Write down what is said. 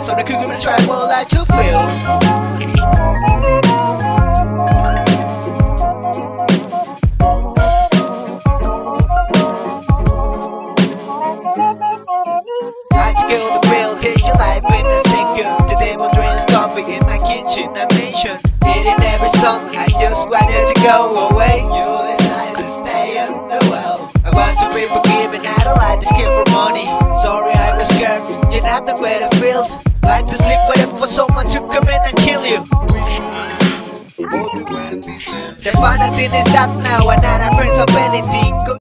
So the cougar try more like to feel. I'd scale the take your life in a second The coffee in my kitchen, I mention Eating every song, I just wanted to go away. You decide to stay in the well. I want to be forgiven, I don't like this kid for money. Sorry I was scared, you're not the way it feels Like to sleep waiting for someone to come in and kill you. The fun thing is that now, and not our friends of anything